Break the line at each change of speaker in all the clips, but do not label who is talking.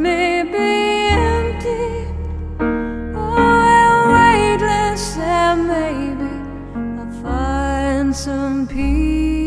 Let me be empty. And weightless, and maybe I'll find some peace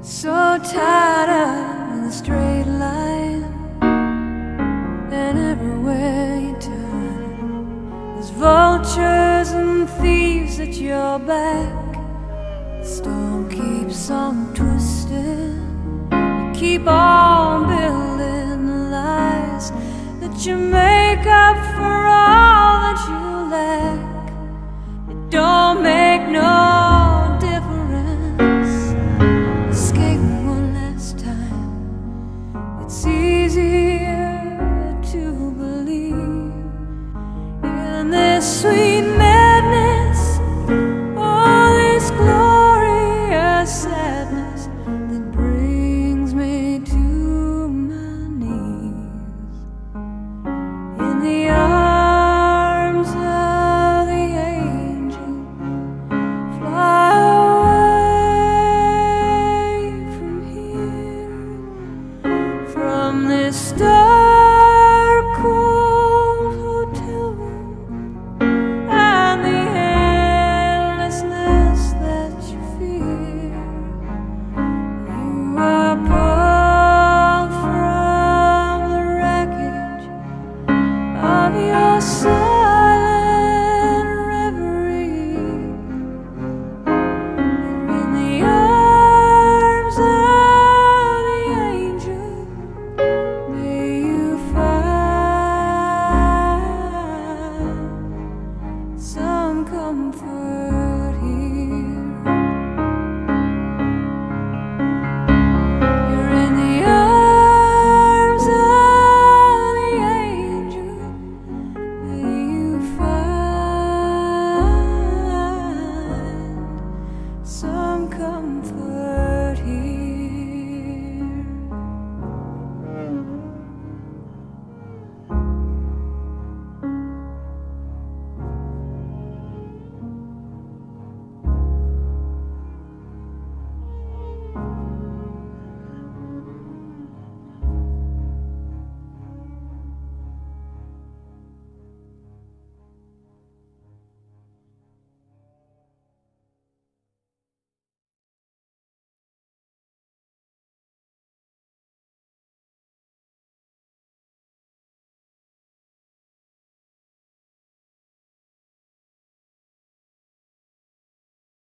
So tired of the straight line, and everywhere you turn, there's vultures and thieves at your back. The storm keeps on twisting. You keep on you make up for all from this dark, cold hotel room, and the endlessness that you fear. You are pulled from the wreckage of. comfort.